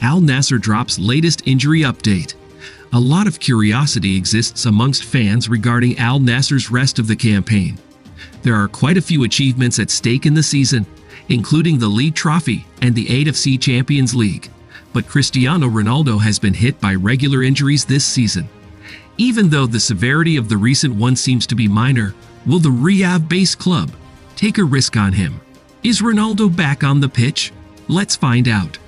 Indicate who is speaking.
Speaker 1: Al Nassr drops latest injury update. A lot of curiosity exists amongst fans regarding Al Nassr's rest of the campaign. There are quite a few achievements at stake in the season, including the league trophy and the AFC Champions League. But Cristiano Ronaldo has been hit by regular injuries this season. Even though the severity of the recent one seems to be minor, will the Riyadh-based club take a risk on him? Is Ronaldo back on the pitch? Let's find out.